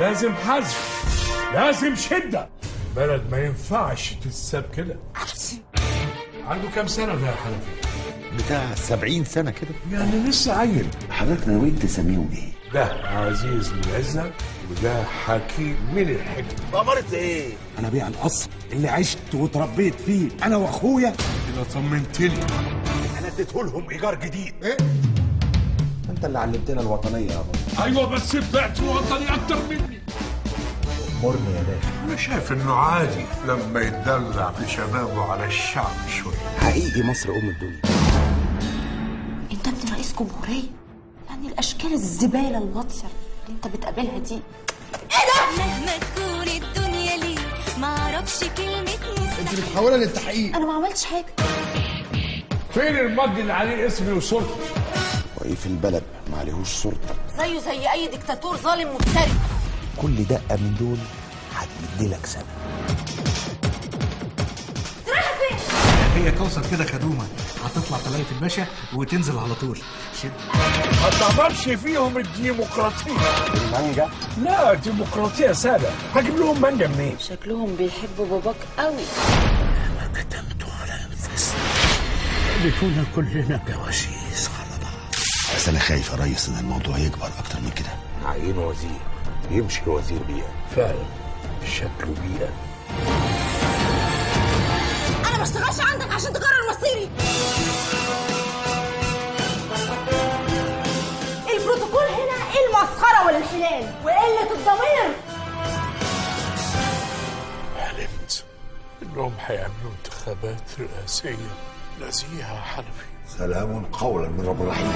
لازم حذف لازم شدة. بلد ما ينفعش تتساب كده. عنده كام سنة ده يا حنفي؟ بتاع 70 سنة كده. يعني لسه عيل. حضرتك ناويين تسميهم إيه؟ ده عزيز من العزة وده حكيم من الحكمة. أمارة إيه؟ أنا بيع القصر اللي عشت وتربيت فيه أنا وأخويا. كده طمنتني. أنا اديته لهم إيجار جديد. إيه؟ انت اللي علمتنا الوطنية يا بابا أيوه بس بعت وطني أكتر مني. مرني يا باشا. أنا شايف إنه عادي لما يتدلع في شبابه على الشعب شوية. حقيقي مصر أم الدنيا. أنت ابن رئيس جمهورية؟ يعني الأشكال الزبالة الواطيه اللي أنت بتقابلها دي. مهما تكون الدنيا لي معرفش كلمة مستحيل. بتحولها للتحقيق. أنا ما عملتش حاجة. فين المجد اللي عليه اسمي وصورتي في البلد ما عليهوش صورتك زيه زي أي دكتاتور ظالم مفتري. كل دقة من دول هتدي لك سنه هي كوثر كده خدومة. هتطلع تلاقي في الباشا وتنزل على طول. شد. ما تعملش فيهم الديمقراطية. المانجا؟ لا ديمقراطيه سادة. هجيب لهم مانجا منين؟ شكلهم بيحبوا باباك قوي. كتمتوا على انفسنا خليتونا كلنا جواسيس بس أنا خايف يا ريس إن الموضوع يكبر أكتر من كده. عين وزير. يمشي وزير بيها. فعلا. شكله بيئه أنا ما أشتغلش عندك عشان تقرر مصيري. البروتوكول هنا المسخرة والانحلال؟ وقله الضمير؟ حلمت إنهم هيعملوا انتخابات رئاسية. نزيهه حنفي. سلام قولا من رب رحيم